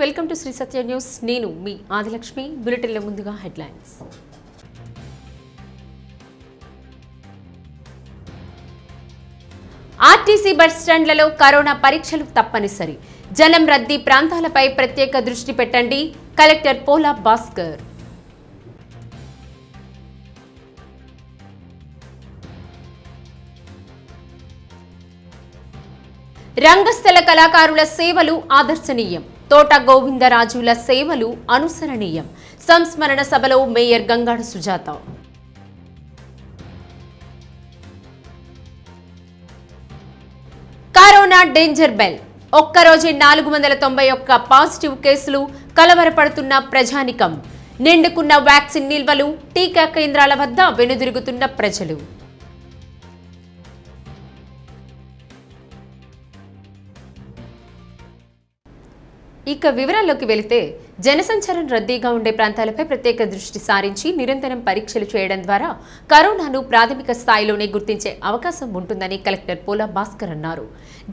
Welcome to Sri Satya news. నేను మీ ఆదిలక్ష్మి. బులెటిన్ల ముందుగా హెడ్లైన్స్. ఆర్టీసీ బస్ స్టాండ్లలో కరోనా పరీక్షలు తప్పనిసరి. జనం రద్దీ ప్రాంతాలపై ప్రత్యేక దృష్టి పెట్టండి. కలెక్టర్ పోలా భాస్కర్. రంగస్థల కళాకారుల సేవలు ఆదర్శనీయం. తోట గోవిందరాజుల సేవలు అనుసరణీయం. సంస్మరణ సభలో mayor Gangada Sujatha. Corona danger bell. ఒక్కరోజే నాలుగు వందల తొంభై ఒక్క పాజిటివ్ కేసులు కలవరపడుతున్న ప్రజానికం. నిండుకున్న వ్యాక్సిన్ నిల్వలు టీకా కేంద్రాల వద్ద వెనుదిరుగుతున్న ప్రజలు. ఇక వివరాల్లోకి వెళితే జనసంచారం రద్దీగా ఉండే ప్రాంతాలపై ప్రత్యేక దృష్టి సారించి నిరంతరం పరీక్షలు చేయడం ద్వారా కరోనాను ప్రాథమిక స్థాయిలోనే గుర్తించే అవకాశం ఉంటుందని కలెక్టర్ పోలా భాస్కర్ అన్నారు.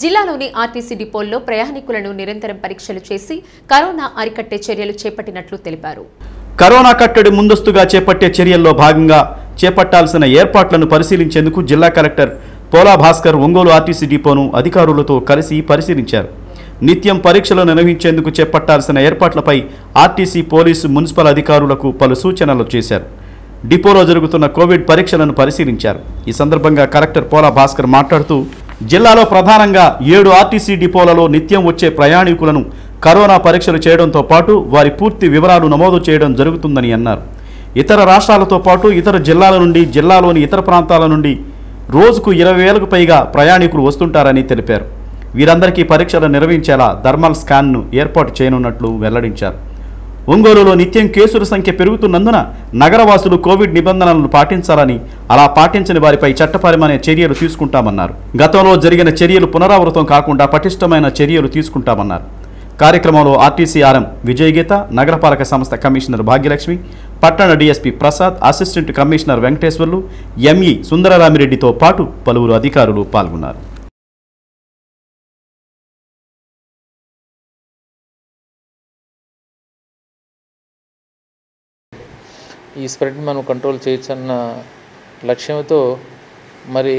జిల్లాలోని ఆర్టీసీ డిపోల్లో ప్రయాణికులను నిరంతరం పరీక్షలు చేసి కరోనా అరికట్టే చర్యలు చేపట్టినట్లు తెలిపారు. కరోనా కట్టడి ముందస్తుగా చేపట్టే చర్యల్లో భాగంగా చేపట్టాల్సిన ఏర్పాట్లను పరిశీలించేందుకు జిల్లా కలెక్టర్ పోలా భాస్కర్ ఒంగోలు ఆర్టీసీ డిపోను అధికారులతో కలిసి పరిశీలించారు. నిత్యం పరీక్షలు నిర్వహించేందుకు చేపట్టాల్సిన ఏర్పాట్లపై ఆర్టీసీ పోలీసు మున్సిపల్ అధికారులకు పలు సూచనలు చేశారు. డిపోలో జరుగుతున్న కోవిడ్ పరీక్షలను పరిశీలించారు. ఈ సందర్భంగా కలెక్టర్ పోలా భాస్కర్ మాట్లాడుతూ జిల్లాలో ప్రధానంగా ఏడు ఆర్టీసీ డిపోలలో నిత్యం వచ్చే ప్రయాణికులను కరోనా పరీక్షలు చేయడంతో పాటు వారి పూర్తి వివరాలు నమోదు చేయడం జరుగుతుందని అన్నారు. ఇతర రాష్ట్రాలతో పాటు ఇతర జిల్లాల నుండి జిల్లాలోని ఇతర ప్రాంతాల నుండి రోజుకు ఇరవై వేలకు పైగా ప్రయాణికులు వస్తుంటారని తెలిపారు. వీరందరికీ పరీక్షలు నిర్వహించేలా థర్మల్ స్కాన్ను ఏర్పాటు చేయనున్నట్లు వెల్లడించారు. ఒంగోలులో నిత్యం కేసుల సంఖ్య పెరుగుతున్నందున నగరవాసులు కోవిడ్ నిబంధనలను పాటించాలని అలా పాటించని వారిపై చట్టపరమైన చర్యలు తీసుకుంటామన్నారు. గతంలో జరిగిన చర్యలు పునరావృతం కాకుండా పటిష్టమైన చర్యలు తీసుకుంటామన్నారు. కార్యక్రమంలో ఆర్టీసీ ఆర్ఎం విజయగీత నగరపాలక సంస్థ కమిషనర్ భాగ్యలక్ష్మి పట్టణ DSP Prasad assistant commissioner Venkateswarlu ME సుందరరామిరెడ్డితో పాటు పలువురు అధికారులు పాల్గొన్నారు. ఈ స్ప్రెడ్ని మనం కంట్రోల్ చేయొచ్చన్న లక్ష్యంతో మరి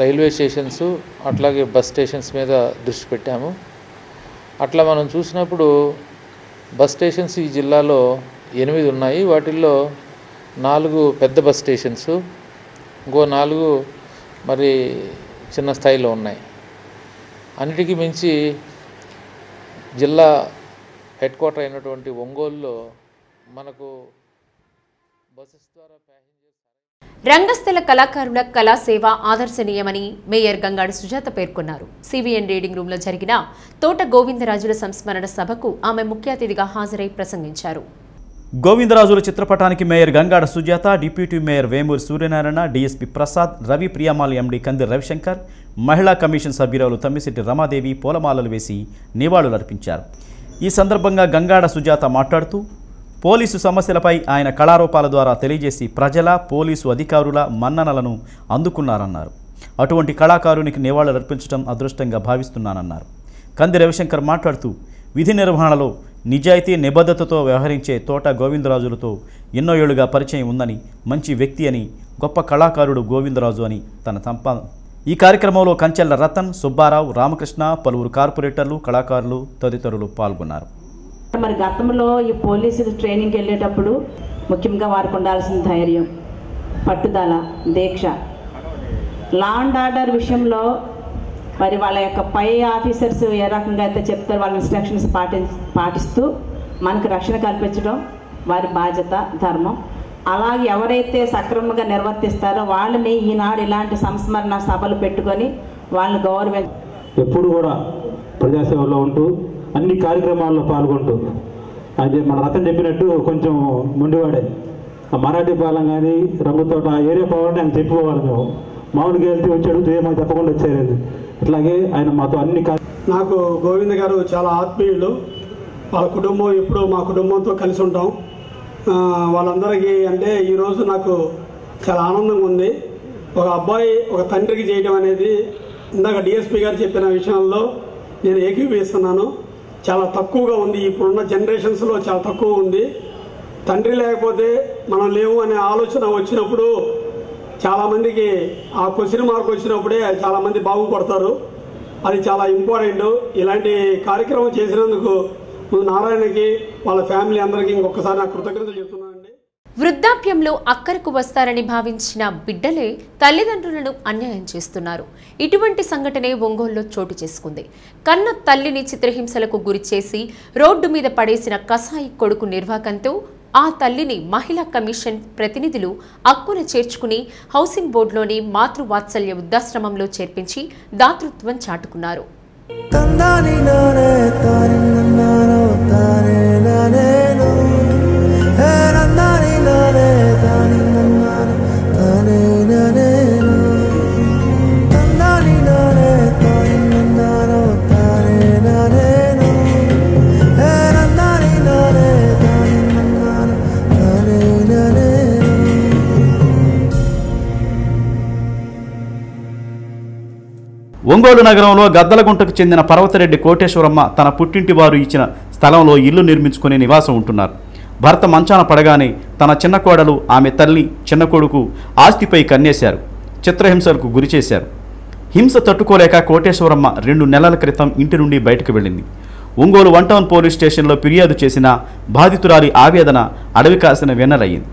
రైల్వే స్టేషన్స్ అట్లాగే బస్ స్టేషన్స్ మీద దృష్టి పెట్టాము. అట్లా మనం చూసినప్పుడు బస్ స్టేషన్స్ ఈ జిల్లాలో ఎనిమిది ఉన్నాయి. వాటిల్లో నాలుగు పెద్ద బస్ స్టేషన్స్ ఇంకో నాలుగు మరి చిన్న స్థాయిలో ఉన్నాయి. అన్నిటికీ మించి జిల్లా హెడ్ క్వార్టర్ అయినటువంటి ఒంగోలులో మనకు రంగస్థల కళాకారుల కళా సేవ ఆదర్శనీయమని మేయర్ గంగాడి సుజాత పేర్కొన్నారు. సివిఎన్ రీడింగ్ రూమ్లో జరిగిన తోట గోవిందరాజుల సంస్మరణ సభకు ఆమె ముఖ్య అతిథిగా హాజరై ప్రసంగించారు. గోవిందరాజుల చిత్రపటానికి mayor Gangada Sujatha deputy mayor Vemuri Suryanarayana DSP Prasad Ravi Priya mall MD Kandi Ravishankar మహిళా కమిషన్ సభ్యురాలు తమ్మిశెట్టి రమాదేవి పూలమాలలు వేసి నివాళులర్పించారు. ఈ సందర్భంగా గంగాడ సుజాత మాట్లాడుతూ పోలీసు సమస్యలపై ఆయన కళారూపాల ద్వారా తెలియజేసి ప్రజల పోలీసు అధికారుల మన్ననలను అందుకున్నారన్నారు. అటువంటి కళాకారునికి నివాళులర్పించడం అదృష్టంగా భావిస్తున్నానన్నారు. కంది రవిశంకర్ మాట్లాడుతూ విధి నిర్వహణలో నిజాయితీ నిబద్ధతతో వ్యవహరించే తోట గోవిందరాజులతో ఎన్నో ఏళ్ళుగా పరిచయం ఉందని మంచి వ్యక్తి అని గొప్ప కళాకారుడు గోవిందరాజు అని తన సంపా ఈ కార్యక్రమంలో కంచెల్ల రతన్ సుబ్బారావు రామకృష్ణ పలువురు కార్పొరేటర్లు కళాకారులు తదితరులు పాల్గొన్నారు. మరి గతంలో ఈ పోలీసులు ట్రైనింగ్కి వెళ్ళేటప్పుడు ముఖ్యంగా వారికి ఉండాల్సిన ధైర్యం పట్టుదల దీక్ష. లా అండ్ ఆర్డర్ విషయంలో మరి వాళ్ళ యొక్క పై ఆఫీసర్స్ ఏ రకంగా అయితే చెప్తారు వాళ్ళ ఇన్స్ట్రక్షన్స్ పాటి పాటిస్తూ మనకు రక్షణ కల్పించడం వారి బాధ్యత ధర్మం. అలాగే ఎవరైతే సక్రమంగా నిర్వర్తిస్తారో వాళ్ళని ఈనాడు ఇలాంటి సంస్మరణ సభలు పెట్టుకొని వాళ్ళని గౌరవించ ఎప్పుడు కూడా ప్రజాసేవలో ఉంటూ అన్ని కార్యక్రమాల్లో పాల్గొంటూ. అది మన రతన్ చెప్పినట్టు కొంచెం మొండివాడే ఆ మరాఠీ పాలెం కానీ రంగుతోట ఆ ఏరియా పోవాలంటే ఆయన చెప్పిపోవాలి మేము. మామూలుగా వెళ్తే వచ్చాడు మాకు చెప్పకుండా వచ్చారండి. ఇట్లాగే ఆయన మాతో అన్ని నాకు గోవింద్ గారు చాలా ఆత్మీయులు. వాళ్ళ కుటుంబం ఎప్పుడూ మా కుటుంబంతో కలిసి ఉంటాం. వాళ్ళందరికీ అంటే ఈరోజు నాకు చాలా ఆనందంగా ఉంది. ఒక అబ్బాయి ఒక తండ్రికి చేయడం అనేది ఇందాక డిఎస్పీ గారు చెప్పిన విషయంలో నేను ఏకీభవిస్తున్నాను. చాలా తక్కువగా ఉంది. ఇప్పుడున్న జనరేషన్స్లో చాలా తక్కువ ఉంది. తండ్రి లేకపోతే మనం లేవు అనే ఆలోచన వచ్చినప్పుడు చాలామందికి ఆ క్వశ్చన్ మార్క్ వచ్చినప్పుడే చాలామంది బాగుపడతారు. అది చాలా ఇంపార్టెంట్ ఇలాంటి కార్యక్రమం చేసినందుకు నారాయణకి వాళ్ళ ఫ్యామిలీ అందరికీ ఇంకొకసారి నా కృతజ్ఞతలు చెప్తున్నానండి వృద్ధాప్యంలో అక్కరకు వస్తారని భావించిన బిడ్డలే తల్లిదండ్రులను అన్యాయం చేస్తున్నారు. ఇటువంటి సంఘటనే ఒంగోలులో చోటు చేసుకుంది. కన్న తల్లిని చిత్రహింసలకు గురి చేసి రోడ్డు మీద పడేసిన కసాయి కొడుకు నిర్వాకంతో ఆ తల్లిని మహిళా కమిషన్ ప్రతినిధులు అక్కున చేర్చుకుని హౌసింగ్ బోర్డులోని మాతృవాత్సల్య వృద్ధాశ్రమంలో చేర్పించి దాతృత్వం చాటుకున్నారు. ఒంగోలు నగరంలో గద్దలగుంటకు చెందిన పర్వతరెడ్డి కోటేశ్వరమ్మ తన పుట్టింటి వారు ఇచ్చిన స్థలంలో ఇల్లు నిర్మించుకుని నివాసం ఉంటున్నారు. భర్త మంచాన పడగానే తన చిన్న కోడలు ఆమె తల్లి చిన్న కొడుకు ఆస్తిపై కన్నేశారు. చిత్రహింసలకు గురిచేశారు హింస తట్టుకోలేక కోటేశ్వరమ్మ రెండు నెలల క్రితం ఇంటి నుండి బయటకు వెళ్ళింది. ఒంగోలు వన్ టౌన్ పోలీస్ స్టేషన్లో ఫిర్యాదు చేసిన బాధితురాలి ఆవేదన అడవి కాసిన వెన్నెలయ్యింది.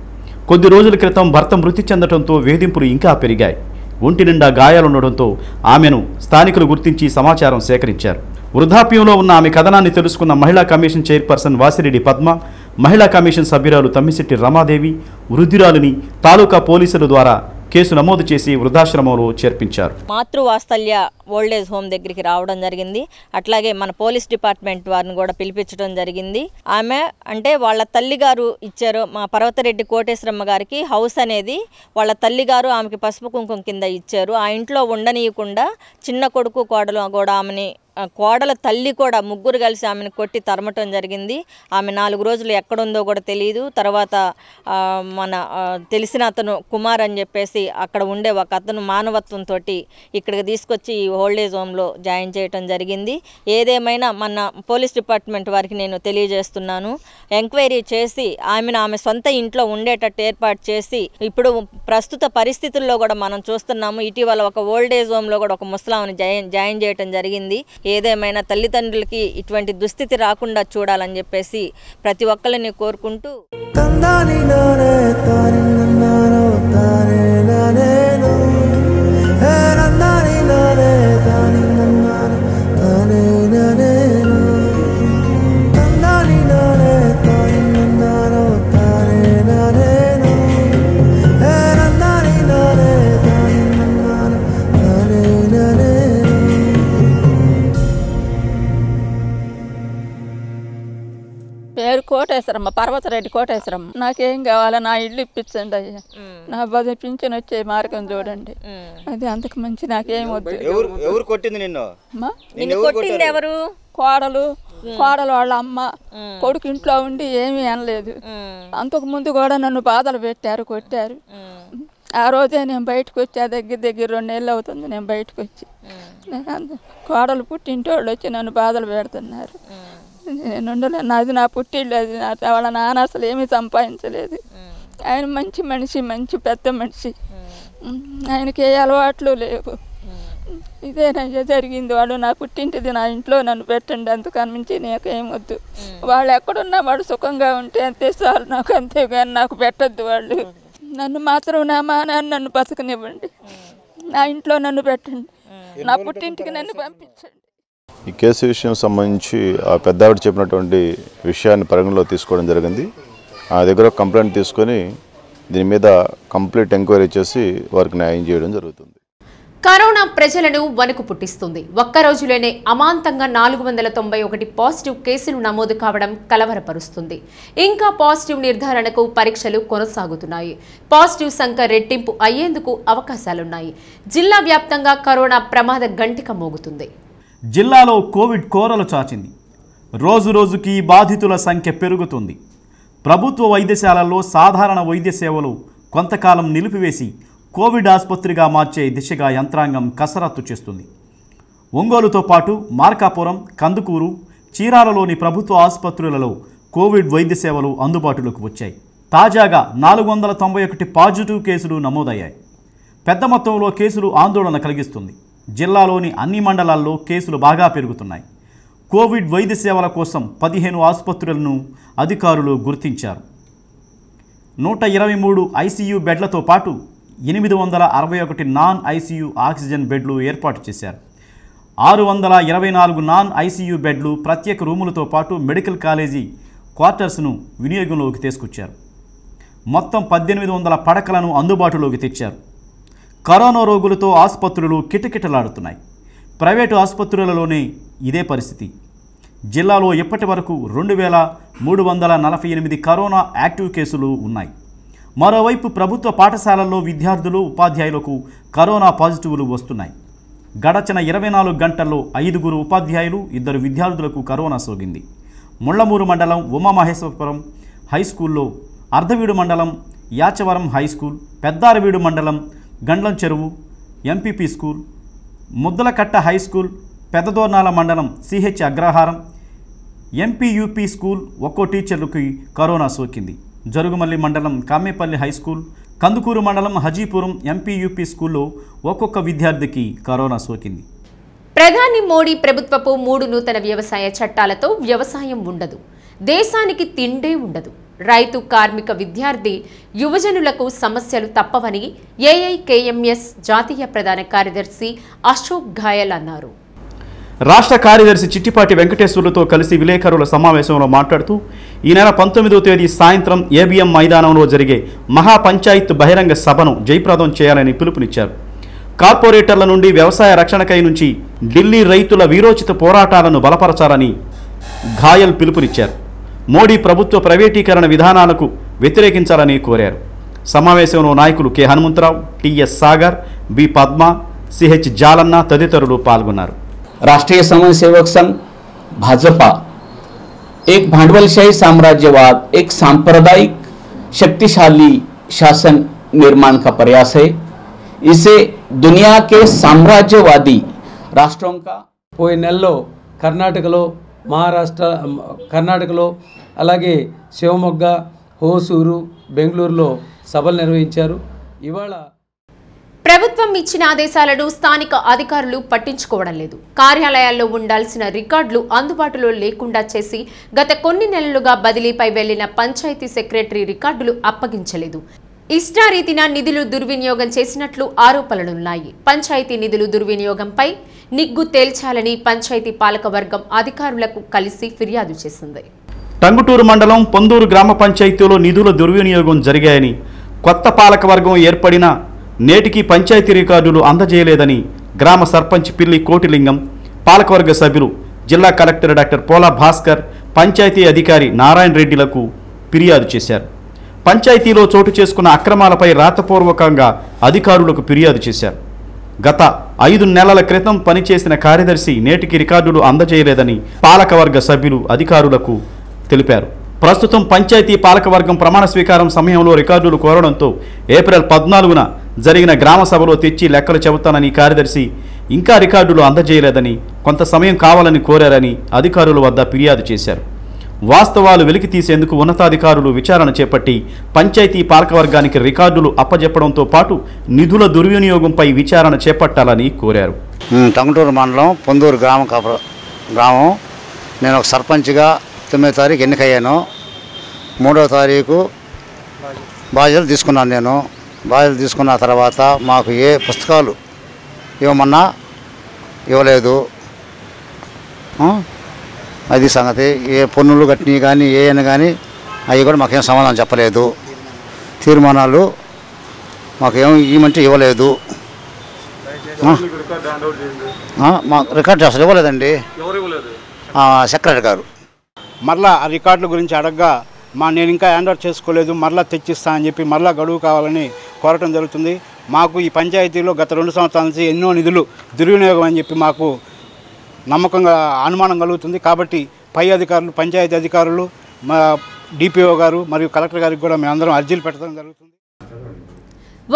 కొద్ది రోజుల క్రితం భర్త మృతి చెందడంతో వేధింపులు ఇంకా పెరిగాయి. ఒంటి నిండా గాయాలుండడంతో ఆమెను స్థానికులు గుర్తించి సమాచారం సేకరించారు. వృద్ధాప్యంలో ఉన్న ఆమె కథనాన్ని తెలుసుకున్న మహిళా కమిషన్ చైర్పర్సన్ వాసిరెడ్డి పద్మ మహిళా కమిషన్ సభ్యురాలు తమ్మిశెట్టి రమాదేవి వృద్ధురాలిని తాలూకా పోలీసుల ద్వారా కేసు నమోదు చేసి వృద్ధాశ్రమంలో చేర్పించారు. మాతృవాత్సల్య ఓల్డేజ్ హోమ్ దగ్గరికి రావడం జరిగింది. అట్లాగే మన పోలీస్ డిపార్ట్మెంట్ వారిని కూడా పిలిపించడం జరిగింది. ఆమె అంటే వాళ్ళ తల్లిగారు ఇచ్చారు. మా పర్వతరెడ్డి కోటేశ్వరమ్మ గారికి హౌస్ అనేది వాళ్ళ తల్లిగారు ఆమెకి పసుపు కుంకుమ కింద ఇచ్చారు. ఆ ఇంట్లో ఉండనీయకుండా చిన్న కొడుకు కోడలు కూడా ఆమెని కోడల తల్లి కూడా ముగ్గురు కలిసి ఆమెను కొట్టి తరమటం జరిగింది. ఆమె నాలుగు రోజులు ఎక్కడుందో కూడా తెలియదు తర్వాత మన తెలిసిన అతను కుమార్ అని చెప్పేసి అక్కడ ఉండే ఒక అతను మానవత్వంతో ఇక్కడికి తీసుకొచ్చి ఈ ఓల్డేజ్ హోమ్లో జాయిన్ చేయటం జరిగింది. ఏదేమైనా మన పోలీస్ డిపార్ట్మెంట్ వారికి నేను తెలియజేస్తున్నాను. ఎంక్వైరీ చేసి ఆమెను ఆమె సొంత ఇంట్లో ఉండేటట్టు ఏర్పాటు చేసి ఇప్పుడు ప్రస్తుత పరిస్థితుల్లో కూడా మనం చూస్తున్నాము. ఇటీవల ఒక ఓల్డేజ్ హోమ్లో కూడా ఒక ముసలాంని జాయిన్ జాయిన్ చేయటం జరిగింది. ఏదేమైనా తల్లిదండ్రులకి ఇటువంటి దుస్థితి రాకుండా చూడాలని చెప్పేసి ప్రతి ఒక్కరిని కోరుకుంటూ కోటేశ్వరమ్మ పర్వతరెడ్డి కోటేశ్వరమ్మ. నాకేం కావాలో నా ఇల్లు ఇప్పించండి అయ్యా. నా బది పింఛన్ వచ్చే మార్గం చూడండి. అది అంతకు మంచి నాకేం వద్దు. ఎవరు కొట్టింది నిన్ను? అమ్మా? నిన్ను కొట్టింది ఎవరు? కోడలు కోడలు వాళ్ళ అమ్మ. కొడుకు ఇంట్లో ఉండి ఏమీ అనలేదు. అంతకు ముందు కూడా నన్ను బాధలు పెట్టారు కొట్టారు. ఆ రోజే నేను బయటకు వచ్చి ఆ దగ్గర దగ్గర రెండు నెలలు అవుతుంది నేను బయటకు వచ్చి. కోడలు పుట్టింటోళ్ళు వచ్చి నన్ను బాధలు పెడుతున్నారు. నేను ఉండలేను అది నా పుట్టిల్లు అది నా వాళ్ళ నాన్న అసలు ఏమీ సంపాదించలేదు. ఆయన మంచి మనిషి మంచి పెద్ద మనిషి. ఆయనకి ఏ అలవాట్లు లేవు. ఇదే నాకు జరిగింది. వాడు నా పుట్టింటిది నా ఇంట్లో నన్ను పెట్టండి. అంతకని మించి నాకేం వద్దు. వాళ్ళు ఎక్కడున్నా వాడు సుఖంగా ఉంటే అంతే చాలు. నాకు అంతేగాని నాకు పెట్టద్దు వాళ్ళు. నన్ను మాత్రం నా మా నాన్న నన్ను బతకనివ్వండి. నా ఇంట్లో నన్ను పెట్టండి. నా పుట్టింటికి నన్ను పంపించండి. ఈ కేసు విషయం సంబంధించి ఆ పెద్దావిడ చెప్పినటువంటి విషయాన్ని పరిగణలో తీసుకోవడం జరిగింది. ఆ దగ్గర కంప్లైంట్ తీసుకొని దీని మీద కంప్లీట్ ఎంక్వైరీ చేసి వారికి న్యాయం చేయడం జరుగుతుంది. కరోనా ప్రజలను వణుకు పుట్టిస్తుంది. ఒక్క రోజులోనే అమాంతంగా నాలుగు వందల తొంభై ఒకటి పాజిటివ్ కేసులు నమోదు కావడం కలవరపరుస్తుంది. ఇంకా పాజిటివ్ నిర్ధారణకు పరీక్షలు కొనసాగుతున్నాయి. పాజిటివ్ సంఖ్య రెట్టింపు అయ్యేందుకు అవకాశాలున్నాయి. జిల్లా వ్యాప్తంగా కరోనా ప్రమాద గంటిక మోగుతుంది. జిల్లాలో కోవిడ్ కోరలు చాచింది. రోజు రోజుకి బాధితుల సంఖ్య పెరుగుతుంది. ప్రభుత్వ వైద్యశాలల్లో సాధారణ వైద్య సేవలు కొంతకాలం నిలిపివేసి కోవిడ్ ఆసుపత్రిగా మార్చే దిశగా యంత్రాంగం కసరత్తు చేస్తుంది. ఒంగోలుతో పాటు మార్కాపురం కందుకూరు చీరాలలోని ప్రభుత్వ ఆసుపత్రులలో కోవిడ్ వైద్య సేవలు అందుబాటులోకి వచ్చాయి. తాజాగా నాలుగు వందల తొంభై ఒకటి పాజిటివ్ కేసులు నమోదయ్యాయి. పెద్ద మొత్తంలో కేసులు ఆందోళన కలిగిస్తుంది. జిల్లాలోని అన్ని మండలాల్లో కేసులు బాగా పెరుగుతున్నాయి. కోవిడ్ వైద్య సేవల కోసం పదిహేను ఆసుపత్రులను అధికారులు గుర్తించారు. నూట ఇరవై మూడు ఐసీయూ బెడ్లతో పాటు ఎనిమిది వందల అరవై ఒకటి నాన్ ఐసీయూ ఆక్సిజన్ బెడ్లు ఏర్పాటు చేశారు. ఆరు వందల ఇరవై నాలుగు నాన్ ఐసీయూ బెడ్లు ప్రత్యేక రూములతో పాటు మెడికల్ కాలేజీ క్వార్టర్స్ను వినియోగంలోకి తీసుకొచ్చారు. మొత్తం పద్దెనిమిది వందల పడకలను అందుబాటులోకి తెచ్చారు. కరోనా రోగులతో ఆసుపత్రులు కిటకిటలాడుతున్నాయి. ప్రైవేటు ఆసుపత్రులలోనే ఇదే పరిస్థితి. జిల్లాలో ఇప్పటి వరకు రెండు వేల మూడు వందల నలభై ఎనిమిది కరోనా యాక్టివ్ కేసులు ఉన్నాయి. మరోవైపు ప్రభుత్వ పాఠశాలల్లో విద్యార్థులు ఉపాధ్యాయులకు కరోనా పాజిటివ్లు వస్తున్నాయి. గడచిన ఇరవై నాలుగు గంటల్లో ఐదుగురు ఉపాధ్యాయులు ఇద్దరు విద్యార్థులకు కరోనా సోకింది. ముళ్ళమూరు మండలం ఉమామహేశ్వరపురం హై స్కూల్లో అర్ధవీడు మండలం యాచవరం హై స్కూల్ పెద్దారవీడు మండలం గండ్లం చెరువు MPP school Muddalakatta high school Peddadornala మండలం సిహెచ్ అగ్రహారం ఎంపీయూపీ స్కూల్ ఒక్కో టీచర్లకి కరోనా సోకింది. జరుగుమల్లి మండలం కామేపల్లి హై స్కూల్ కందుకూరు మండలం హజీపురం ఎంపీయూపీ స్కూల్లో ఒక్కొక్క విద్యార్థికి కరోనా సోకింది. ప్రధాని మోడీ ప్రభుత్వపు మూడు నూతన వ్యవసాయ చట్టాలతో వ్యవసాయం ఉండదు. దేశానికి తిండే ఉండదు. రైతు కార్మిక విద్యార్థి యువజనులకు సమస్యలు తప్పవని ఏఐకేఎంఎస్ జాతీయ ప్రధాన కార్యదర్శి అశోక్ ఘాయల్ అన్నారు. రాష్ట్ర కార్యదర్శి చిట్టిపాటి వెంకటేశ్వర్లతో కలిసి విలేకరుల సమావేశంలో మాట్లాడుతూ ఈ నెల పంతొమ్మిదో తేదీ సాయంత్రం ఏబిఎం మైదానంలో జరిగే మహాపంచాయత్ బహిరంగ సభను జయప్రదం చేయాలని పిలుపునిచ్చారు. కార్పొరేటర్ల నుండి వ్యవసాయ రక్షణకై నుంచి ఢిల్లీ రైతుల వీరోచిత పోరాటాలను బలపరచాలని ఘాయల్ పిలుపునిచ్చారు. మోడీ ప్రభుత్వ ప్రైవేటీకరణ విధానాలకు వ్యతిరేకించాలని కోరారు సమావేశంలో నాయకులు K Hanumantharao T S Sagar B Padma C H Jalanna తదితరులు పాల్గొన్నారు राष्ट्रीय समन्वय सेवक संघ भाजपा एक भांडवलशाही साम्राज्यवाद एक सांप्रदायिक शक्तिशाली शासन निर्माण का प्रयास है इसे दुनिया के साम्राज्यवादी राष्ट्रों का పోయిన నెలలో కర్ణాటకలో మహారాష్ట్ర కర్ణాటకలో అలాగే శివమొగ్గ హోసూరు బెంగళూరులో సభలు నిర్వహించారు. ఇవాళ ప్రభుత్వం ఇచ్చిన ఆదేశాలను స్థానిక అధికారులు పట్టించుకోవడం లేదు. కార్యాలయాల్లో ఉండాల్సిన రికార్డులు అందుబాటులో లేకుండా చేసి గత కొన్ని నెలలుగా బదిలీపై వెళ్ళిన పంచాయతీ సెక్రటరీ రికార్డులు అప్పగించలేదు. ఇష్టారీతిన నిధులు దుర్వినియోగం చేసినట్లు ఆరోపణలున్నాయి. పంచాయతీ నిధులు దుర్వినియోగంపై నిగ్గు తేల్చాలని పంచాయతీ పాలకవర్గం అధికారులకు కలిసి ఫిర్యాదు చేసింది. టంగుటూరు మండలం పొందూరు గ్రామ పంచాయతీలో నిధుల దుర్వినియోగం జరిగాయని కొత్త పాలకవర్గం ఏర్పడిన నేటికి పంచాయతీ రికార్డులు అందజేయలేదని గ్రామ సర్పంచ్ పిల్లి కోటిలింగం పాలకవర్గ సభ్యులు జిల్లా కలెక్టర్ డాక్టర్ పోలా భాస్కర్ పంచాయతీ అధికారి నారాయణ రెడ్డిలకు ఫిర్యాదు చేశారు. పంచాయతీలో చోటు చేసుకున్న అక్రమాలపై రాతపూర్వకంగా అధికారులకు ఫిర్యాదు చేశారు. గత ఐదు నెలల క్రితం పనిచేసిన కార్యదర్శి నేటికి రికార్డులు అందజేయలేదని పాలకవర్గ సభ్యులు అధికారులకు తెలిపారు. ప్రస్తుతం పంచాయతీ పాలకవర్గం ప్రమాణ స్వీకారం సమయంలో రికార్డులు కోరడంతో ఏప్రిల్ పద్నాలుగున జరిగిన గ్రామ సభలో తెచ్చి లెక్కలు చెబుతానని కార్యదర్శి ఇంకా రికార్డులు అందజేయలేదని కొంత సమయం కావాలని కోరారని అధికారుల వద్ద ఫిర్యాదు చేశారు. వాస్తవాలు వెలికి తీసేందుకు ఉన్నతాధికారులు విచారణ చేపట్టి పంచాయతీ పాలకవర్గానికి రికార్డులు అప్పజెప్పడంతో పాటు నిధుల దుర్వినియోగంపై విచారణ చేపట్టాలని కోరారు. ఉమ్, టంగుటూరు మండలం పొందూరు గ్రామ గ్రామం. నేను ఒక సర్పంచ్గా తొమ్మిదో తారీఖు ఎన్నికయ్యాను. మూడో తారీఖు బాధ్యతలు తీసుకున్నాను నేను. బాధ్యతలు తీసుకున్న తర్వాత మాకు ఏ పుస్తకాలు ఇవ్వమన్నా ఇవ్వలేదు. అది సంగతి. ఏ పన్నులు కట్టినవి కానీ ఏ అని కానీ అవి కూడా మాకేం సమాధానం చెప్పలేదు. తీర్మానాలు మాకేం ఇవ్వమంటే ఇవ్వలేదు. మా రికార్డు అసలు ఇవ్వలేదండి. ఆ, సెక్రటరీ గారు. మరలా ఆ రికార్డుల గురించి అడగగా మా నేను ఇంకా హ్యాండ్ ఓవర్ చేసుకోలేదు మరలా తెచ్చిస్తా అని చెప్పి మరలా గడువు కావాలని కోరటం జరుగుతుంది. మాకు ఈ పంచాయతీలో గత రెండు సంవత్సరాల నుంచి ఎన్నో నిధులు దుర్వినియోగం అని చెప్పి మాకు నమ్మకంగా అనుమానం కలుగుతుంది. కాబట్టి పై అధికారులు పంచాయతీ అధికారులు మా డిపిఓ గారు మరియు కలెక్టర్ గారికి కూడా మేమందరం అర్జీలు పెట్టడం జరుగుతుంది.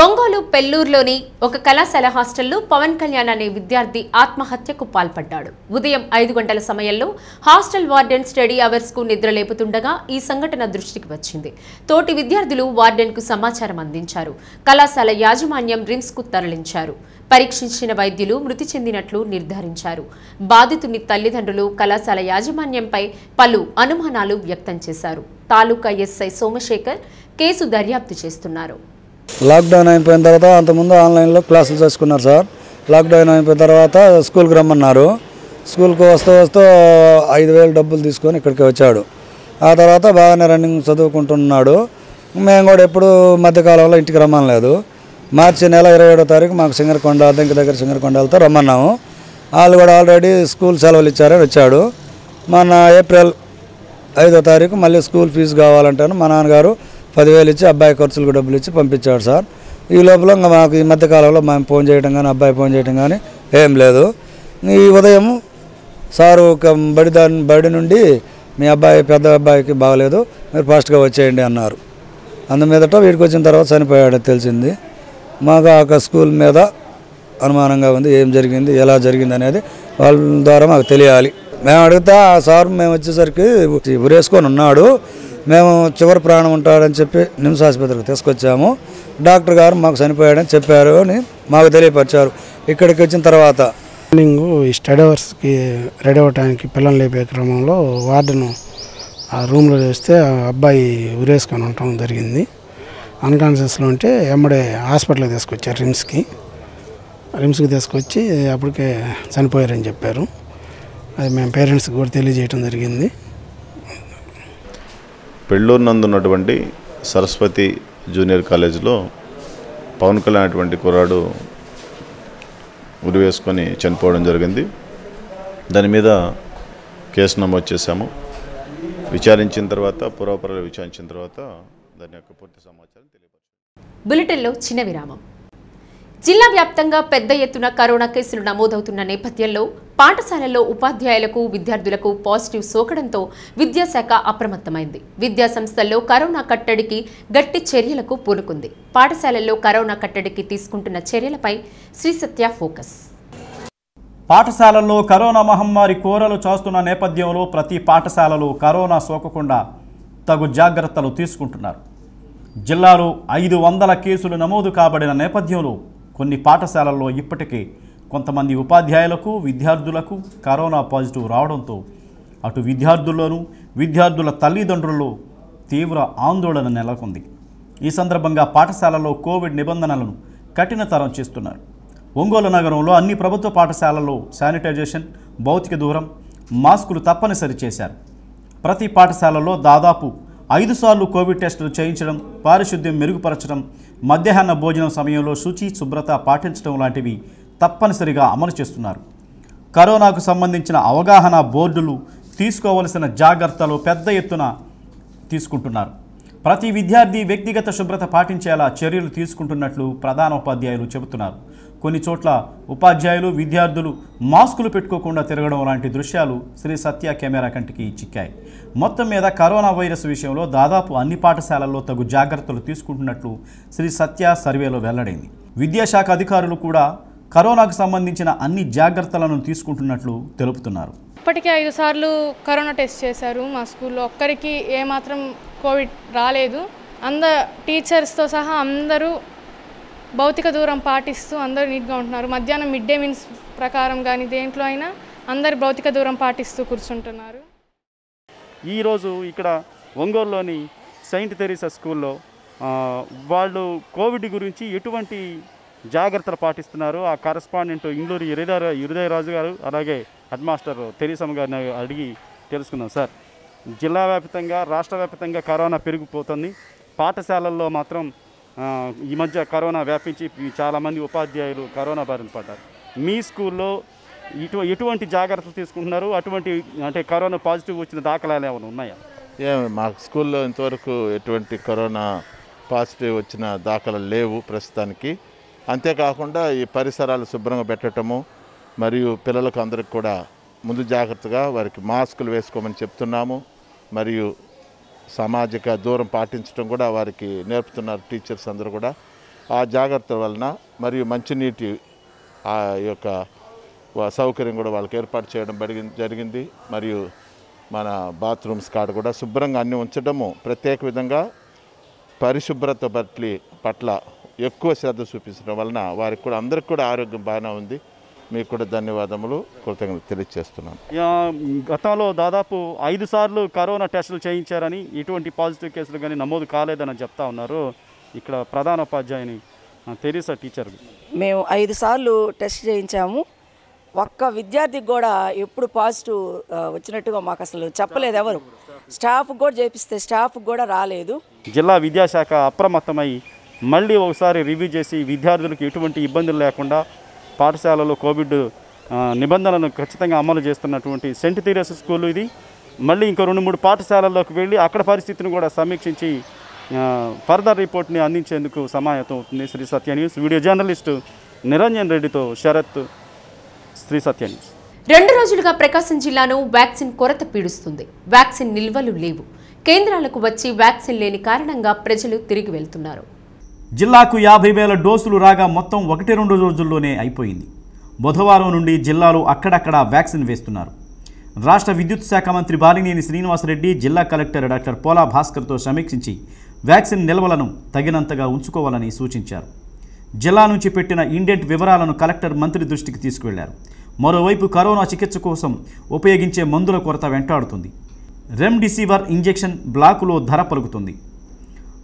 ఒంగోలు పెల్లూరులోని ఒక కళాశాల హాస్టల్లో పవన్ కళ్యాణ్ అనే విద్యార్థి ఆత్మహత్యకు పాల్పడ్డాడు. ఉదయం ఐదు గంటల సమయంలో హాస్టల్ వార్డెన్ స్టడీ అవర్స్కు నిద్ర లేపుతుండగా ఈ సంఘటన దృష్టికి వచ్చింది. తోటి విద్యార్థులు వార్డెన్కు సమాచారం అందించారు. కళాశాల యాజమాన్యం రిమ్స్కు తరలించారు. పరీక్షించిన వైద్యులు మృతి చెందినట్లు నిర్ధారించారు. బాధితుని తల్లిదండ్రులు కళాశాల యాజమాన్యంపై పలు అనుమానాలు వ్యక్తం చేశారు. తాలూకా ఎస్ఐ సోమశేఖర్ కేసు దర్యాప్తు చేస్తున్నారు. లాక్డౌన్ అయిపోయిన తర్వాత అంతకుముందు ఆన్లైన్లో క్లాసులు చేసుకున్నారు సార్. లాక్డౌన్ అయిపోయిన తర్వాత స్కూల్కి రమ్మన్నారు. స్కూల్కి వస్తూ వస్తూ ఐదు వేలు డబ్బులు తీసుకొని ఇక్కడికి వచ్చాడు. ఆ తర్వాత బాగానే రన్నింగ్ చదువుకుంటున్నాడు. మేము కూడా ఎప్పుడు మధ్యకాలంలో ఇంటికి రమ్మనలేదు. మార్చి నెల ఇరవై ఏడో తారీఖు మాకు సింగరకొండ అద్దెంకి దగ్గర సింగరకొండ వెళ్తే రమ్మన్నాము. వాళ్ళు కూడా ఆల్రెడీ స్కూల్ సెలవులు ఇచ్చారని వచ్చాడు. మన ఏప్రిల్ ఐదో తారీఖు మళ్ళీ స్కూల్ ఫీజు కావాలంటాను. మా నాన్నగారు పదివేలు ఇచ్చి అబ్బాయి ఖర్చులకు డబ్బులు ఇచ్చి పంపించాడు సార్. ఈ లోపల ఇంకా మాకు ఈ మధ్యకాలంలో మేము ఫోన్ చేయడం కానీ అబ్బాయి ఫోన్ చేయడం కానీ ఏం లేదు. ఈ ఉదయం సారు ఒక బడి దాని బడి నుండి మీ అబ్బాయి పెద్ద అబ్బాయికి బాగలేదు మీరు ఫాస్ట్గా వచ్చేయండి అన్నారు. అందు మీదట వీడికి వచ్చిన తర్వాత చనిపోయాడు తెలిసింది. మాకు ఆ స్కూల్ మీద అనుమానంగా ఉంది ఏం జరిగింది ఎలా జరిగింది అనేది వాళ్ళ ద్వారా మాకు తెలియాలి. మేము అడిగితే ఆ సార్ మేము వచ్చేసరికి ఉరేసుకొని ఉన్నాడు. మేము చివరి ప్రాణం ఉంటాడని చెప్పి నిమ్స్ ఆసుపత్రికి తీసుకొచ్చాము. డాక్టర్ గారు మాకు చనిపోయాడని చెప్పారు అని మాకు తెలియపరిచారు. ఇక్కడికి వచ్చిన తర్వాత మార్నింగ్ ఈ స్టడీ అవర్స్కి రెడీ అవ్వడానికి పిల్లలు లేపే క్రమంలో వార్డును ఆ రూమ్లో చేస్తే ఆ అబ్బాయి ఉరేసుకొని ఉండటం జరిగింది. అన్కాన్షియస్లో ఉంటే ఎమ్మడే హాస్పిటల్కి తీసుకొచ్చారు రిమ్స్కి. రిమ్స్కి తీసుకొచ్చి అప్పటికే చనిపోయారని చెప్పారు. అది మేము పేరెంట్స్కి కూడా తెలియజేయడం జరిగింది. పెళ్ళూరు నందు ఉన్నటువంటి సరస్వతి జూనియర్ కాలేజీలో పవన్ కళ్యాణ్ అటువంటి కుర్రాడు ఉరి వేసుకొని చనిపోవడం జరిగింది. దాని మీద కేసు నమోదు చేశాము. విచారించిన తర్వాత పూర్వపరాలు విచారించిన తర్వాత దాని యొక్క పూర్తి సమాచారం తెలియపరచాము బులెటిన్లో చిన్న విరామం. జిల్లా వ్యాప్తంగా పెద్ద ఎత్తున కరోనా కేసులు నమోదవుతున్న నేపథ్యంలో పాఠశాలల్లో ఉపాధ్యాయులకు విద్యార్థులకు పాజిటివ్ సోకడంతో విద్యాశాఖ అప్రమత్తమైంది. విద్యా సంస్థల్లో కరోనా కట్టడికి గట్టి చర్యలకు పూనుకుంది. పాఠశాలల్లో కరోనా కట్టడికి తీసుకుంటున్న చర్యలపై శ్రీ సత్య ఫోకస్. పాఠశాలల్లో కరోనా మహమ్మారి కోరలు చాస్తున్న నేపథ్యంలో ప్రతి పాఠశాలలో కరోనా సోకకుండా తగు జాగ్రత్తలు తీసుకుంటున్నారు. జిల్లాలో ఐదు వందల కేసులు నమోదు కాబడిన నేపథ్యంలో కొన్ని పాఠశాలల్లో ఇప్పటికే కొంతమంది ఉపాధ్యాయులకు విద్యార్థులకు కరోనా పాజిటివ్ రావడంతో అటు విద్యార్థుల్లోనూ విద్యార్థుల తల్లిదండ్రుల్లో తీవ్ర ఆందోళన నెలకొంది. ఈ సందర్భంగా పాఠశాలలో కోవిడ్ నిబంధనలను కఠినతరం చేస్తున్నారు. ఒంగోలు నగరంలో అన్ని ప్రభుత్వ పాఠశాలల్లో శానిటైజేషన్ భౌతిక దూరం మాస్కులు తప్పనిసరి చేశారు. ప్రతి పాఠశాలలో దాదాపు ఐదు సార్లు కోవిడ్ టెస్టులు చేయించడం పారిశుద్ధ్యం మెరుగుపరచడం మధ్యాహ్న భోజనం సమయంలో శుచి శుభ్రత పాటించడం లాంటివి తప్పనిసరిగా అమలు చేస్తున్నారు. కరోనాకు సంబంధించిన అవగాహన బోర్డులు తీసుకోవలసిన జాగ్రత్తలు పెద్ద ఎత్తున తీసుకుంటున్నారు. ప్రతి విద్యార్థి వ్యక్తిగత శుభ్రత పాటించేలా చర్యలు తీసుకుంటున్నట్లు ప్రధాన ఉపాధ్యాయులు చెబుతున్నారు. కొన్ని చోట్ల ఉపాధ్యాయులు విద్యార్థులు మాస్కులు పెట్టుకోకుండా తిరగడం లాంటి దృశ్యాలు శ్రీ సత్య కెమెరా కంటికి చిక్కాయి. మొత్తం మీద కరోనా వైరస్ విషయంలో దాదాపు అన్ని పాఠశాలల్లో తగు జాగ్రత్తలు తీసుకుంటున్నట్లు శ్రీ సత్య సర్వేలో వెల్లడైంది. విద్యాశాఖ అధికారులు కూడా కరోనాకు సంబంధించిన అన్ని జాగ్రత్తలను తీసుకుంటున్నట్లు తెలుపుతున్నారు. ఇప్పటికే ఐదు సార్లు కరోనా టెస్ట్ చేశారు మా స్కూల్లో. ఒక్కరికి ఏమాత్రం కోవిడ్ రాలేదు. అంద టీచర్స్తో సహా అందరూ భౌతిక దూరం పాటిస్తూ అందరూ నీట్గా ఉంటున్నారు. మధ్యాహ్నం మిడ్ డే మీల్స్ ప్రకారం కానీ దేంట్లో అయినా అందరు భౌతిక దూరం పాటిస్తూ కూర్చుంటున్నారు. ఈరోజు ఇక్కడ ఒంగోలులోని సెయింట్ తెరీసా స్కూల్లో వాళ్ళు కోవిడ్ గురించి ఎటువంటి జాగ్రత్తలు పాటిస్తున్నారు? ఆ కరస్పాండెంట్ ఇంగ్లూరు ఇరుదయ ఇరుదయరాజు గారు అలాగే హెడ్ మాస్టర్ తెరీసమ్మ గారిని అడిగి తెలుసుకుందాం సార్. జిల్లా వ్యాప్తంగా రాష్ట్ర వ్యాప్తంగా కరోనా పెరిగిపోతుంది. పాఠశాలల్లో మాత్రం ఈ మధ్య కరోనా వ్యాపించి చాలామంది ఉపాధ్యాయులు కరోనా బారిన పడ్డారు. మీ స్కూల్లో ఇటు ఎటువంటి జాగ్రత్తలు తీసుకుంటున్నారు? అటువంటి అంటే కరోనా పాజిటివ్ వచ్చిన దాఖలాలు ఏమైనా ఉన్నాయా? ఏమి మా స్కూల్లో ఇంతవరకు ఎటువంటి కరోనా పాజిటివ్ వచ్చిన దాఖలు లేవు ప్రస్తుతానికి. అంతేకాకుండా ఈ పరిసరాలు శుభ్రంగా పెట్టడము మరియు పిల్లలకు అందరికి కూడా ముందు జాగ్రత్తగా వారికి మాస్కులు వేసుకోమని చెప్తున్నాము. మరియు సామాజిక దూరం పాటించడం కూడా వారికి నేర్పుతున్నారు టీచర్స్ అందరూ కూడా. ఆ జాగ్రత్త వలన మరియు మంచినీటి ఆ యొక్క సౌకర్యం కూడా వాళ్ళకి ఏర్పాటు చేయడం జరిగింది జరిగింది. మరియు మన బాత్రూమ్స్ కాడ కూడా శుభ్రంగా అన్ని ఉంచడము ప్రత్యేక విధంగా పరిశుభ్రత పట్ల పట్ల ఎక్కువ శ్రద్ధ చూపించడం వలన వారికి కూడా అందరికి కూడా ఆరోగ్యం బాగానే ఉంది. మీకు కూడా ధన్యవాదములు కృతజ్ఞతలు తెలియజేస్తున్నాను. గతంలో దాదాపు ఐదు సార్లు కరోనా టెస్టులు చేయించారని ఇటువంటి పాజిటివ్ కేసులు కానీ నమోదు కాలేదని చెప్తా ఉన్నారు ఇక్కడ ప్రధాన ఉపాధ్యాయుని ఆ, తెరీసా టీచర్. మేము ఐదు సార్లు టెస్ట్ చేయించాము. ఒక్క విద్యార్థికి కూడా ఎప్పుడు పాజిటివ్ వచ్చినట్టుగా మాకు అసలు చెప్పలేదు ఎవరు. స్టాఫ్ కూడా చేపిస్తే స్టాఫ్ కూడా రాలేదు. జిల్లా విద్యాశాఖ అప్రమత్తమై మళ్ళీ ఒకసారి రివ్యూ చేసి విద్యార్థులకు ఎటువంటి ఇబ్బందులు లేకుండా పాఠశాలలో కోవిడ్ నిబంధనలను ఖచ్చితంగా అమలు చేస్తున్నటువంటి సెంట్ థీరస్ స్కూల్ ఇది. మళ్ళీ ఇంకో రెండు మూడు పాఠశాలల్లోకి వెళ్ళి అక్కడ పరిస్థితిని కూడా సమీక్షించి ఫర్దర్ రిపోర్ట్ని అందించేందుకు సమాయత్తం అవుతుంది Sri Satya news. Video journalist Niranjan రెడ్డితో శరత్ శ్రీ సత్య న్యూస్. రెండు రోజులుగా ప్రకాశం జిల్లాను వ్యాక్సిన్ కొరత పీడిస్తుంది. వ్యాక్సిన్ నిల్వలు లేవు. కేంద్రాలకు వచ్చి వ్యాక్సిన్ లేని కారణంగా ప్రజలు తిరిగి వెళ్తున్నారు. జిల్లాకు యాభై వేల డోసులు రాగా మొత్తం ఒకటి రెండు రోజుల్లోనే అయిపోయింది. బుధవారం నుండి జిల్లాలో అక్కడక్కడ వ్యాక్సిన్ వేస్తున్నారు. రాష్ట్ర విద్యుత్ శాఖ మంత్రి బాలినేని శ్రీనివాసరెడ్డి జిల్లా కలెక్టర్ డాక్టర్ పోలా భాస్కర్తో సమీక్షించి వ్యాక్సిన్ నిల్వలను తగినంతగా ఉంచుకోవాలని సూచించారు. జిల్లా నుంచి పెట్టిన ఇండెంట్ వివరాలను కలెక్టర్ మంత్రి దృష్టికి తీసుకువెళ్ళారు. మరోవైపు కరోనా చికిత్స కోసం ఉపయోగించే మందుల కొరత వెంటాడుతుంది. రెమ్డిసివర్ ఇంజెక్షన్ బ్లాకులో ధర పలుకుతుంది.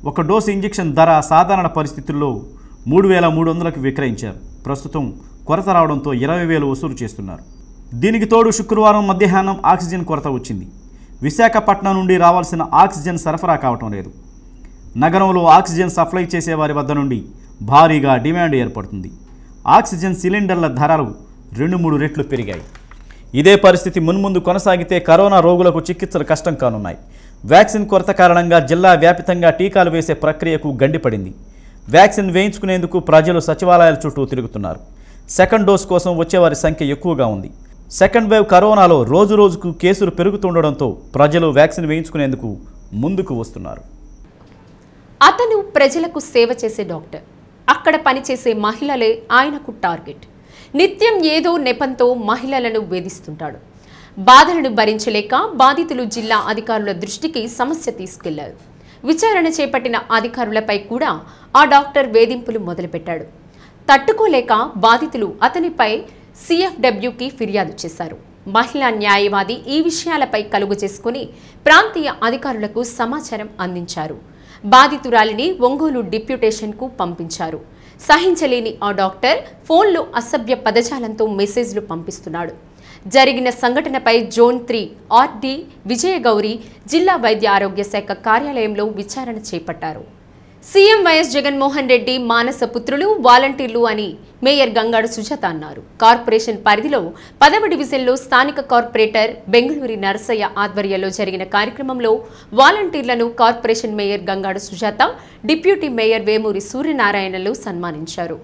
ఒక డోసు ఇంజెక్షన్ ధర సాధారణ పరిస్థితుల్లో మూడు వేల మూడు వందలకు విక్రయించారు. ప్రస్తుతం కొరత రావడంతో ఇరవై వేలు వసూలు చేస్తున్నారు. దీనికి తోడు శుక్రవారం మధ్యాహ్నం ఆక్సిజన్ కొరత వచ్చింది. విశాఖపట్నం నుండి రావాల్సిన ఆక్సిజన్ సరఫరా కావటం లేదు. నగరంలో ఆక్సిజన్ సప్లై చేసేవారి వద్ద నుండి భారీగా డిమాండ్ ఏర్పడుతుంది. ఆక్సిజన్ సిలిండర్ల ధరలు రెండు మూడు రెట్లు పెరిగాయి. ఇదే పరిస్థితి మున్ముందు కొనసాగితే కరోనా రోగులకు చికిత్సలు కష్టం కానున్నాయి. వ్యాక్సిన్ కొరత కారణంగా జిల్లా వ్యాపితంగా టీకాలు వేసే ప్రక్రియకు గండిపడింది. వ్యాక్సిన్ వేయించుకునేందుకు ప్రజలు సచివాలయాల చుట్టూ తిరుగుతున్నారు. సెకండ్ డోస్ కోసం వచ్చేవారి సంఖ్య ఎక్కువగా ఉంది. సెకండ్ వేవ్ కరోనాలో రోజు రోజుకు కేసులు పెరుగుతుండడంతో ప్రజలు వ్యాక్సిన్ వేయించుకునేందుకు ముందుకు వస్తున్నారు. అతను ప్రజలకు సేవ చేసే డాక్టర్. అక్కడ పనిచేసే మహిళలే ఆయనకు టార్గెట్. నిత్యం ఏదో నెపంతో మహిళలను వేధిస్తుంటాడు. బాధలను భరించలేక బాధితులు జిల్లా అధికారుల దృష్టికి సమస్య తీసుకెళ్ళారు. విచారణ చేపట్టిన అధికారులపై కూడా ఆ డాక్టర్ వేధింపులు మొదలుపెట్టాడు. తట్టుకోలేక బాధితులు అతనిపై సిఎఫ్డబ్ల్యూకి ఫిర్యాదు చేశారు. మహిళా న్యాయవాది ఈ విషయాలపై కలుగు చేసుకుని ప్రాంతీయ అధికారులకు సమాచారం అందించారు. బాధితురాలిని ఒంగోలు డిప్యూటేషన్కు పంపించారు. సహించలేని ఆ డాక్టర్ ఫోన్లో అసభ్య పదజాలంతో మెసేజ్లు పంపిస్తున్నాడు. జరిగిన సంఘటనపై జోన్ త్రీ ఆర్డీ విజయగౌరి జిల్లా వైద్య ఆరోగ్య శాఖ కార్యాలయంలో విచారణ చేపట్టారు. సీఎం వైఎస్ జగన్మోహన్ రెడ్డి మానస పుత్రులు వాలంటీర్లు అని మేయర్ గంగాడు సుజాత అన్నారు. కార్పొరేషన్ పరిధిలో పదవ డివిజన్లో స్థానిక కార్పొరేటర్ బెంగళూరి నరసయ్య ఆధ్వర్యంలో జరిగిన కార్యక్రమంలో వాలంటీర్లను corporation mayor Gangadu Sujatha deputy mayor Vemuri సూర్యనారాయణలు సన్మానించారు.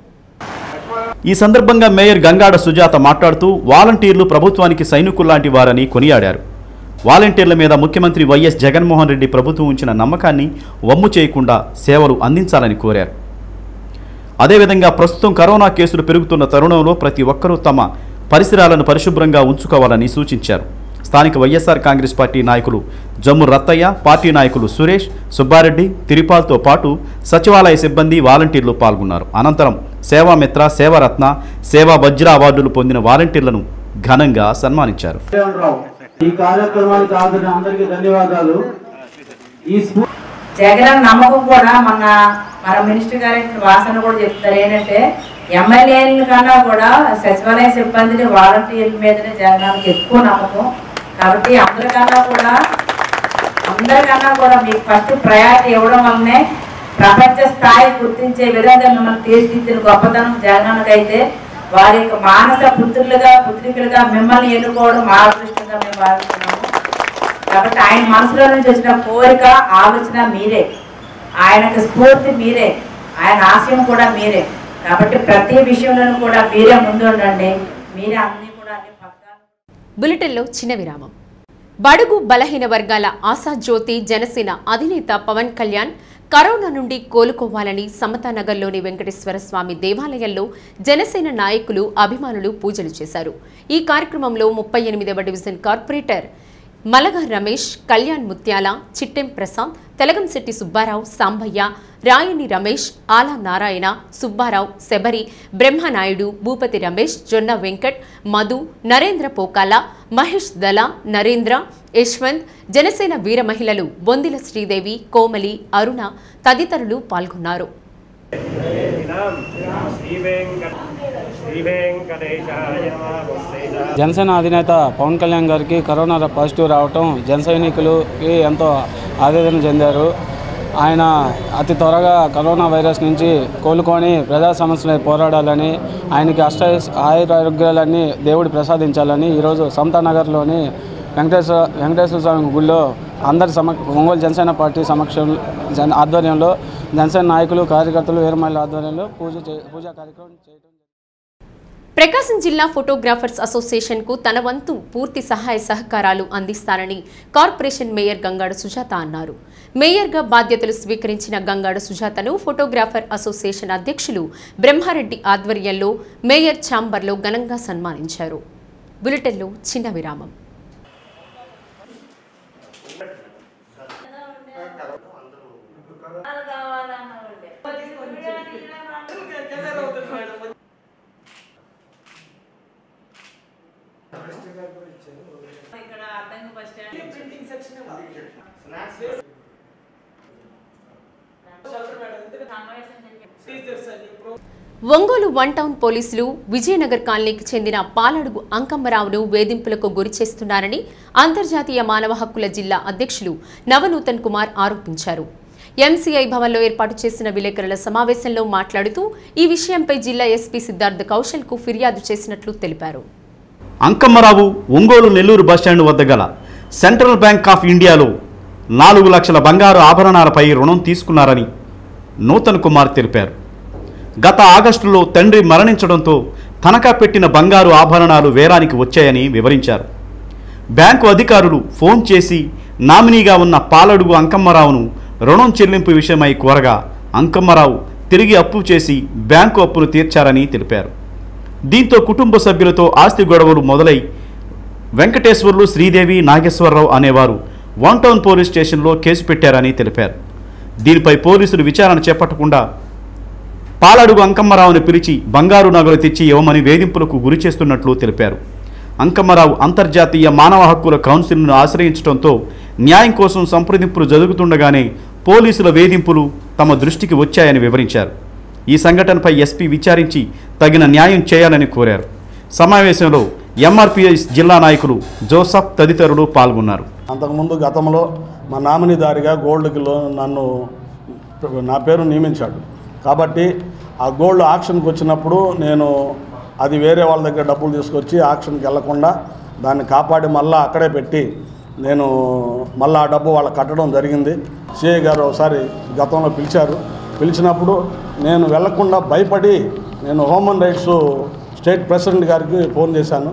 ఈ సందర్భంగా మేయర్ గంగాడ సుజాత మాట్లాడుతూ వాలంటీర్లు ప్రభుత్వానికి సైనికుల్లాంటి వారని కొనియాడారు. వాలంటీర్ల మీద ముఖ్యమంత్రి వైఎస్ జగన్మోహన్ రెడ్డి ప్రభుత్వం ఉంచిన నమ్మకాన్ని వమ్ము చేయకుండా సేవలు అందించాలని కోరారు. అదేవిధంగా ప్రస్తుతం కరోనా కేసులు పెరుగుతున్న తరుణంలో ప్రతి ఒక్కరూ తమ పరిసరాలను పరిశుభ్రంగా ఉంచుకోవాలని సూచించారు. స్థానిక వైఎస్ఆర్ కాంగ్రెస్ పార్టీ నాయకులు జమ్ము రత్తయ్య పార్టీ నాయకులు సురేష్ సుబ్బారెడ్డి తిరుపాల్తో పాటు సచివాలయ సిబ్బంది వాలంటీర్లు పాల్గొన్నారు. అనంతరం సేవామిత్ర సేవారత్న సేవా వజ్ర అవార్డులు పొందిన వాలంటీర్లను ఘనంగా సన్మానించారు. ఈ కార్యక్రమానికి హాజరైన అందరికీ ధన్యవాదాలు. ఈ జగన్ నమ్మకం కూడా మన మన మినిస్టర్ గారి వాసన కూడా చెప్తారు. ఏంటంటే ఎమ్మెల్యేల కన్నా కూడా సచివాలయ సిబ్బందిని వాలంటీర్ల మీదనే జగనానికి ఎక్కువ నమ్మకం. కాబట్టి అందరికన్నా కూడా అందరికన్నా కూడా మీకు ఫస్ట్ ప్రయారిటీ ఇవ్వడం వల్లనే ప్రపంచ స్థాయి గుర్తించే విధంగా మిమ్మల్ని తీర్చిదిద్దిన గొప్పతనం జగనానికి అయితే వారి యొక్క మానస పుత్రులుగా పుత్రికలుగా మిమ్మల్ని ఎన్నుకోవడం మా అదృష్టంగా మేము భావిస్తున్నాము. కాబట్టి ఆయన మనసులో నుంచి వచ్చిన కోరిక ఆలోచన మీరే. ఆయనకు స్ఫూర్తి మీరే. ఆయన ఆశయం కూడా మీరే. కాబట్టి ప్రతి విషయంలోనూ కూడా మీరే ముందు ఉండండి. మీరే అన్ని కూడా అన్ని బులెటిన్లో చిన్న విరామం. బడుగు బలహీన వర్గాల ఆశాజ్యోతి జనసేన అధినేత పవన్ కళ్యాణ్ కరోనా నుండి కోలుకోవాలని సమతానగర్లోని వెంకటేశ్వర స్వామి దేవాలయంలో జనసేన నాయకులు అభిమానులు పూజలు చేశారు. ఈ కార్యక్రమంలో ముప్పై ఎనిమిదవ డివిజన్ కార్పొరేటర్ మలగ రమేష్ కళ్యాణ్ ముత్యాల చిట్టెం ప్రసాద్ తెలగంశెట్టి సుబ్బారావు సాంబయ్య రాయని రమేష్ ఆలా నారాయణ సుబ్బారావు శబరి బ్రహ్మనాయుడు భూపతి రమేష్ జొన్న వెంకట్ మధు నరేంద్ర పోకాల మహేష్ దళ నరేంద్ర యశ్వంత్ జనసేన వీర మహిళలు బొందిల శ్రీదేవి కోమలి అరుణ తదితరులు పాల్గొన్నారు. జనసేన అధినేత పవన్ కళ్యాణ్ గారికి కరోనా పాజిటివ్ రావటం జన సైనికులకి ఎంతో ఆవేదన చెందారు. ఆయన అతి త్వరగా కరోనా వైరస్ నుంచి కోలుకొని ప్రజా సమస్యలై పోరాడాలని ఆయనకి అష్ట ఆయురారోగ్యాలన్నీ దేవుడు ప్రసాదించాలని ఈరోజు సమతానగర్లోని వెంకటేశ్వర వెంకటేశ్వర స్వామి గుడిలో అందరి సమ ఒంగోలు జనసేన పార్టీ సమక్షం జన ఆధ్వర్యంలో జనసేన నాయకులు కార్యకర్తలు వీరమహిళ ఆధ్వర్యంలో పూజ చే పూజా కార్యక్రమం చేయడం ప్రకాశం జిల్లా ఫోటోగ్రాఫర్స్ అసోసియేషన్కు తన వంతు పూర్తి సహాయ సహకారాలు అందిస్తానని కార్పొరేషన్ మేయర్ గంగాడు సుజాత అన్నారు. మేయర్గా బాధ్యతలు స్వీకరించిన గంగాడు సుజాతను ఫోటోగ్రాఫర్ అసోసియేషన్ అధ్యక్షులు బ్రహ్మారెడ్డి ఆధ్వర్యంలో మేయర్ ఛాంబర్లో ఘనంగా సన్మానించారు. బులెటిన్లో చిన్న విరామం. ఒంగోలు వన్ టౌన్ పోలీసులు విజయనగర్ కాలనీకి చెందిన పాలడుగు అంకమ్మరావును వేధింపులకు గురి చేస్తున్నారని అంతర్జాతీయ మానవ హక్కుల జిల్లా అధ్యక్షులు నవనూతన్ కుమార్ ఆరోపించారు. ఎంసీఐ భవన్లో ఏర్పాటు చేసిన విలేకరుల సమావేశంలో మాట్లాడుతూ ఈ విషయంపై జిల్లా ఎస్పీ సిద్ధార్థ్ కౌశల్కు ఫిర్యాదు చేసినట్లు తెలిపారు. అంకమ్మరావు ఒంగోలు నెల్లూరు బస్టాండ్ వద్ద గల సెంట్రల్ బ్యాంక్ ఆఫ్ ఇండియాలో నాలుగు లక్షల బంగారు ఆభరణాలపై రుణం తీసుకున్నారని నూతన్ కుమార్ తెలిపారు. గత ఆగస్టులో తండ్రి మరణించడంతో తనఖా పెట్టిన బంగారు ఆభరణాలు వేరానికి వచ్చాయని వివరించారు. బ్యాంకు అధికారులు ఫోన్ చేసి నామినీగా ఉన్న పాలడుగు అంకమ్మరావును రుణం చెల్లింపు విషయమై కోరగా అంకమ్మరావు తిరిగి అప్పు చేసి బ్యాంకు అప్పును తీర్చారని తెలిపారు. దీంతో కుటుంబ సభ్యులతో ఆస్తి గొడవలు మొదలై వెంకటేశ్వర్లు శ్రీదేవి నాగేశ్వరరావు అనేవారు వన్ టౌన్ పోలీస్ స్టేషన్లో కేసు పెట్టారని తెలిపారు. దీనిపై పోలీసులు విచారణ చేపట్టకుండా పాలడుగు అంకమ్మరావుని పిలిచి బంగారు నగలు తెచ్చి ఇవ్వమని వేధింపులకు గురి చేస్తున్నట్లు తెలిపారు. అంకమ్మరావు అంతర్జాతీయ మానవ హక్కుల కౌన్సిల్ను ఆశ్రయించడంతో న్యాయం కోసం సంప్రదింపులు జరుగుతుండగానే పోలీసుల వేధింపులు తమ దృష్టికి వచ్చాయని వివరించారు. ఈ సంఘటనపై ఎస్పీ విచారించి తగిన న్యాయం చేయాలని కోరారు. సమావేశంలో ఎంఆర్పిఎస్ జిల్లా నాయకులు జోసఫ్ తదితరులు పాల్గొన్నారు. అంతకుముందు గతంలో మా నామినీదారిగా గోల్డ్కి నన్ను నా పేరు నియమించాడు. కాబట్టి ఆ గోల్డ్ ఆక్షన్కి వచ్చినప్పుడు నేను అది వేరే వాళ్ళ దగ్గర డబ్బులు తీసుకొచ్చి ఆక్షన్కి వెళ్ళకుండా దాన్ని కాపాడి మళ్ళీ అక్కడే పెట్టి నేను మళ్ళీ ఆ డబ్బు వాళ్ళకి కట్టడం జరిగింది. సిఐ గారు ఒకసారి గతంలో పిలిచారు. పిలిచినప్పుడు నేను వెళ్ళకుండా భయపడి నేను హ్యూమన్ రైట్స్ స్టేట్ ప్రెసిడెంట్ గారికి ఫోన్ చేశాను.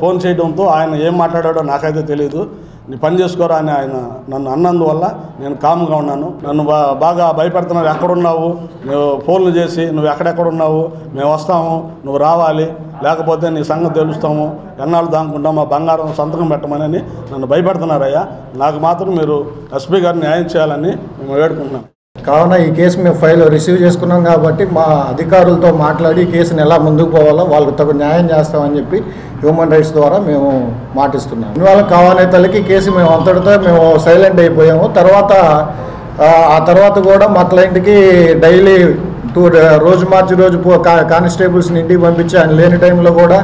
ఫోన్ చేయడంతో ఆయన ఏం మాట్లాడాడో నాకైతే తెలియదు నీ పని చేసుకోరా అని ఆయన నన్ను అన్నందువల్ల నేను కామ్గా ఉన్నాను. నన్ను బాగా భయపెడుతున్నారు. ఎక్కడున్నావు? నువ్వు ఫోన్లు చేసి నువ్వు ఎక్కడెక్కడ ఉన్నావు మేము వస్తాము. నువ్వు రావాలి. లేకపోతే నీ సంగతి తెలుస్తాము. ఎన్నాళ్ళు దాక్కుంటాం? మా బంగారం సంతకం పెట్టమని నన్ను భయపెడుతున్నారయ్యా. నాకు మాత్రం మీరు ఎస్పీ గారిని న్యాయం చేయాలని మేము వేడుకుంటున్నాం. కావున ఈ కేసు మేము ఫైల్ రిసీవ్ చేసుకున్నాం కాబట్టి మా అధికారులతో మాట్లాడి ఈ కేసుని ఎలా ముందుకు పోవాలో వాళ్ళకు తగు న్యాయం చేస్తామని చెప్పి హ్యూమన్ రైట్స్ ద్వారా మేము మాటిస్తున్నాం. ఇవాళ కావాలనే తల్లికి కేసు మేము అంతటితో మేము సైలెంట్ అయిపోయాము. తర్వాత ఆ, తర్వాత కూడా మా క్లయింట్కి డైలీ టూ రోజు మార్చి రోజు పో- కా- కానిస్టేబుల్స్ని ఇంటికి పంపించి ఆయన లేని టైంలో కూడా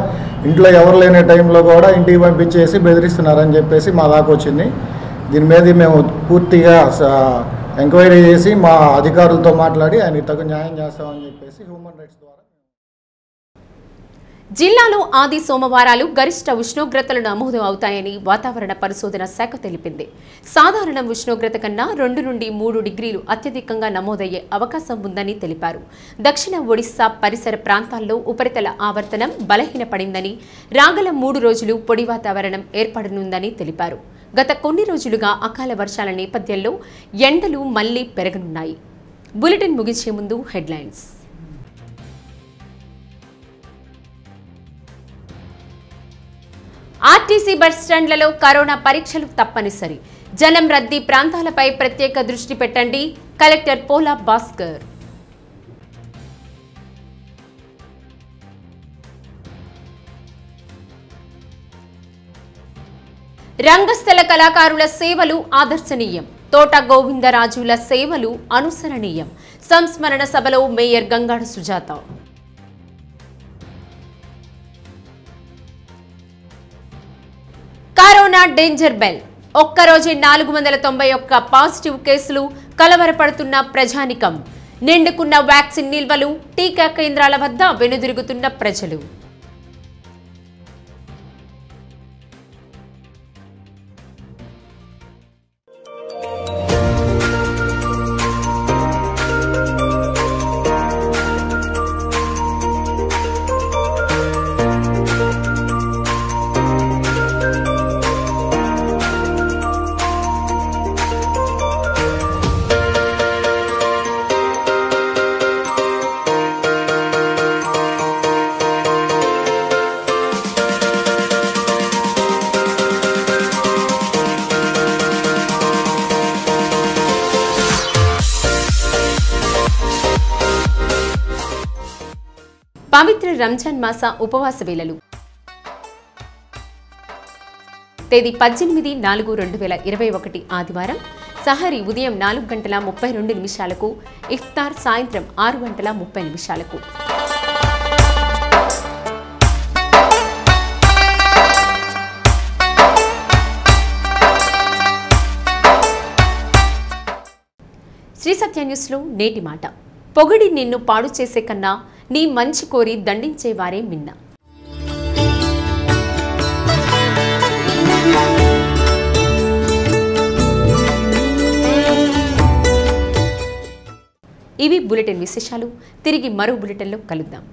ఇంట్లో ఎవరు లేని టైంలో కూడా ఇంటికి పంపించేసి బెదిరిస్తున్నారని చెప్పేసి మా దాకా వచ్చింది. దీని మీద మేము పూర్తిగా ఎంక్వైరీ చేసి మా అధికారులతో మాట్లాడి ఆయన తగు న్యాయం చేస్తామని చెప్పేసి హ్యూమన్ రైట్స్ ద్వారా జిల్లాలో ఆది సోమవారాలు గరిష్ట ఉష్ణోగ్రతలు నమోదు అవుతాయని వాతావరణ పరిశోధన శాఖ తెలిపింది. సాధారణ ఉష్ణోగ్రత కన్నా రెండు నుండి మూడు డిగ్రీలు అత్యధికంగా నమోదయ్యే అవకాశం ఉందని తెలిపారు. దక్షిణ ఒడిశా పరిసర ప్రాంతాల్లో ఉపరితల ఆవర్తనం బలహీనపడిందని రాగల మూడు రోజులు పొడి వాతావరణం ఏర్పడనుందని తెలిపారు. గత కొన్ని రోజులుగా అకాల వర్షాల నేపథ్యంలో ఎండలు మళ్ళీ పెరగనున్నాయి. బులెటిన్ ముగించే ముందు హెడ్లైన్స్. ఆర్టీసీ బస్ స్టాండ్లలో కరోనా పరీక్షలు తప్పనిసరి. జనం రద్దీ ప్రాంతాలపై ప్రత్యేక దృష్టి పెట్టండి. కలెక్టర్ పోలా భాస్కర్. రంగస్థల కళాకారుల సేవలు ఆదర్శనీయం. తోట గోవిందరాజుల సేవలు అనుసరణీయం. సంస్మరణ సభలో mayor Gangada Sujatha. Corona danger bell. ఒక్కరోజే నాలుగు వందల తొంభై ఒక్క పాజిటివ్ కేసులు కలవరపడుతున్న ప్రజానికం. నిండుకున్న వ్యాక్సిన్ నిల్వలు టీకా కేంద్రాల వద్ద వెనుదిరుగుతున్న ప్రజలు. రంజాన్ మాస ఉపవాస వేళలు. తేదీ పద్దెనిమిది నాలుగు రెండు వేల ఇరవై ఒకటి ఆదివారం సహరి ఉదయం నాలుగు గంటల ముప్పై రెండు నిమిషాలకు ఇఫ్తార్ సాయంత్రం ఆరు గంటల ముప్పై నిమిషాలకు. శ్రీ సత్య న్యూస్లో నేటి మాట. పొగిడి నిన్ను పాడు చేసే కన్నా నీ మంచి కోరి దండించేవారే మిన్న. ఇవి బులెటిన్ విశేషాలు. తిరిగి మరో బులెటిన్లో కలుద్దాం.